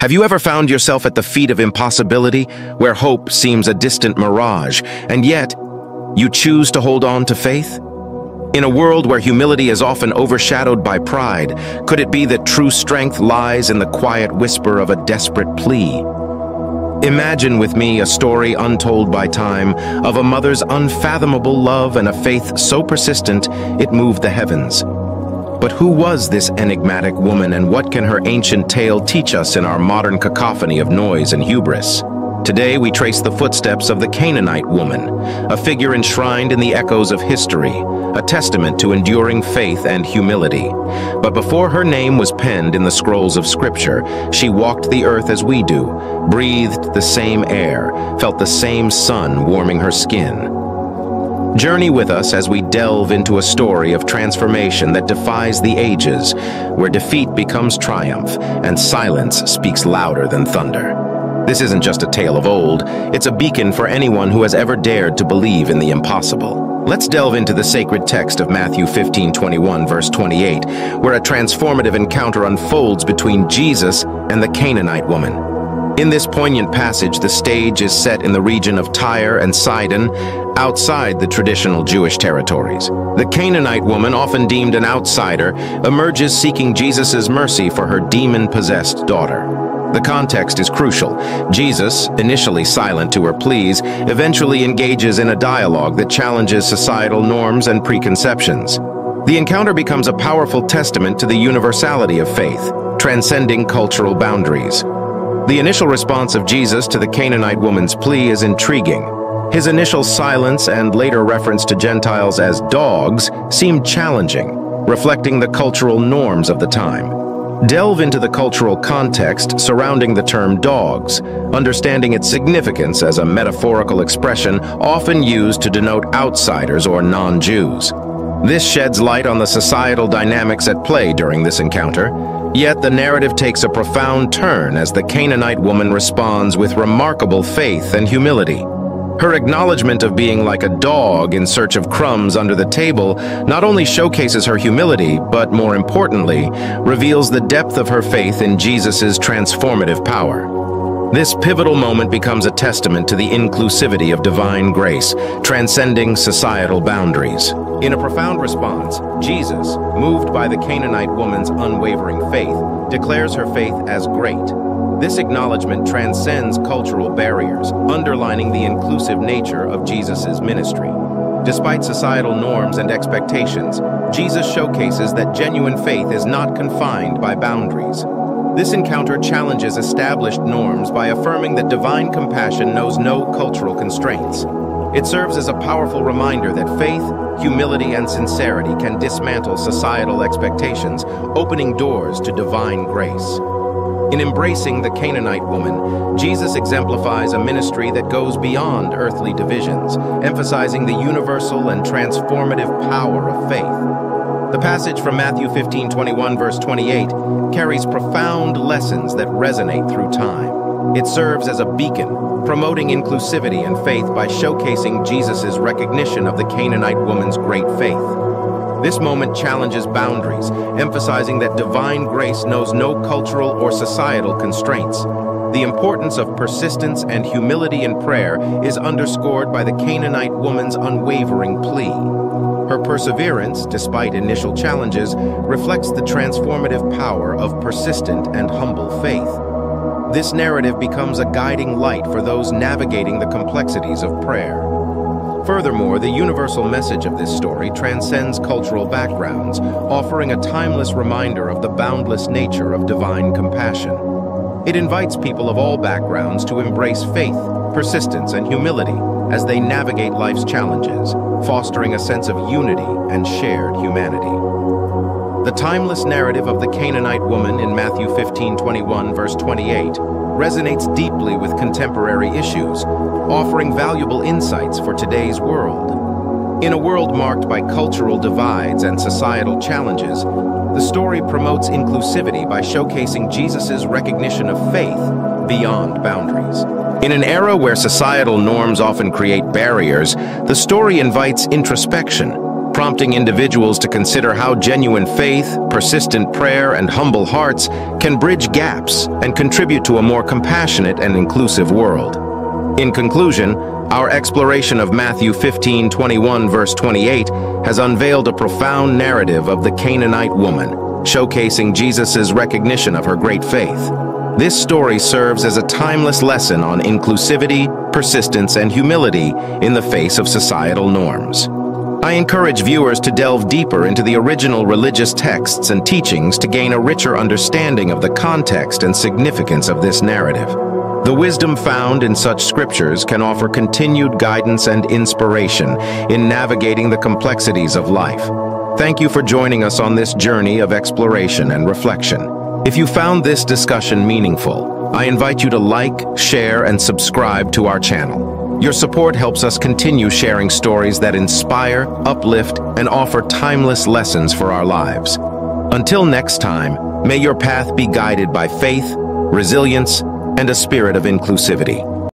Have you ever found yourself at the feet of impossibility, where hope seems a distant mirage, and yet you choose to hold on to faith? In a world where humility is often overshadowed by pride, could it be that true strength lies in the quiet whisper of a desperate plea? Imagine with me a story untold by time of a mother's unfathomable love and a faith so persistent it moved the heavens. But who was this enigmatic woman and what can her ancient tale teach us in our modern cacophony of noise and hubris? Today we trace the footsteps of the Canaanite woman, a figure enshrined in the echoes of history, a testament to enduring faith and humility. But before her name was penned in the scrolls of Scripture, she walked the earth as we do, breathed the same air, felt the same sun warming her skin. Journey with us as we delve into a story of transformation that defies the ages, where defeat becomes triumph and silence speaks louder than thunder. This isn't just a tale of old, it's a beacon for anyone who has ever dared to believe in the impossible. Let's delve into the sacred text of Matthew 15, 21, verse 28, where a transformative encounter unfolds between Jesus and the Canaanite woman. In this poignant passage, the stage is set in the region of Tyre and Sidon, outside the traditional Jewish territories. The Canaanite woman, often deemed an outsider, emerges seeking Jesus' mercy for her demon-possessed daughter. The context is crucial. Jesus, initially silent to her pleas, eventually engages in a dialogue that challenges societal norms and preconceptions. The encounter becomes a powerful testament to the universality of faith, transcending cultural boundaries. The initial response of Jesus to the Canaanite woman's plea is intriguing. His initial silence and later reference to Gentiles as dogs seem challenging, reflecting the cultural norms of the time. Delve into the cultural context surrounding the term dogs, understanding its significance as a metaphorical expression often used to denote outsiders or non-Jews. This sheds light on the societal dynamics at play during this encounter, Yet the narrative takes a profound turn as the Canaanite woman responds with remarkable faith and humility. Her acknowledgement of being like a dog in search of crumbs under the table not only showcases her humility, but more importantly, reveals the depth of her faith in Jesus' transformative power. This pivotal moment becomes a testament to the inclusivity of divine grace, transcending societal boundaries. In a profound response, Jesus, moved by the Canaanite woman's unwavering faith, declares her faith as great. This acknowledgement transcends cultural barriers, underlining the inclusive nature of Jesus' ministry. Despite societal norms and expectations, Jesus showcases that genuine faith is not confined by boundaries. This encounter challenges established norms by affirming that divine compassion knows no cultural constraints. It serves as a powerful reminder that faith, humility, and sincerity can dismantle societal expectations, opening doors to divine grace. In embracing the Canaanite woman, Jesus exemplifies a ministry that goes beyond earthly divisions, emphasizing the universal and transformative power of faith. The passage from Matthew 15, 21, verse 28 carries profound lessons that resonate through time. It serves as a beacon, promoting inclusivity and faith by showcasing Jesus' recognition of the Canaanite woman's great faith. This moment challenges boundaries, emphasizing that divine grace knows no cultural or societal constraints. The importance of persistence and humility in prayer is underscored by the Canaanite woman's unwavering plea. Her perseverance, despite initial challenges, reflects the transformative power of persistent and humble faith. This narrative becomes a guiding light for those navigating the complexities of prayer. Furthermore, the universal message of this story transcends cultural backgrounds, offering a timeless reminder of the boundless nature of divine compassion. It invites people of all backgrounds to embrace faith, persistence, and humility as they navigate life's challenges, fostering a sense of unity and shared humanity. The timeless narrative of the Canaanite woman in Matthew 15:21 verse 28 resonates deeply with contemporary issues, offering valuable insights for today's world. In a world marked by cultural divides and societal challenges, the story promotes inclusivity by showcasing Jesus' recognition of faith beyond boundaries. In an era where societal norms often create barriers, the story invites introspection, prompting individuals to consider how genuine faith, persistent prayer, and humble hearts can bridge gaps and contribute to a more compassionate and inclusive world. In conclusion, our exploration of Matthew 15, 21, verse 28 has unveiled a profound narrative of the Canaanite woman, showcasing Jesus' recognition of her great faith. This story serves as a timeless lesson on inclusivity, persistence, and humility in the face of societal norms. I encourage viewers to delve deeper into the original religious texts and teachings to gain a richer understanding of the context and significance of this narrative. The wisdom found in such scriptures can offer continued guidance and inspiration in navigating the complexities of life. Thank you for joining us on this journey of exploration and reflection. If you found this discussion meaningful, I invite you to like, share, and subscribe to our channel. Your support helps us continue sharing stories that inspire, uplift, and offer timeless lessons for our lives. Until next time, may your path be guided by faith, resilience, and a spirit of inclusivity.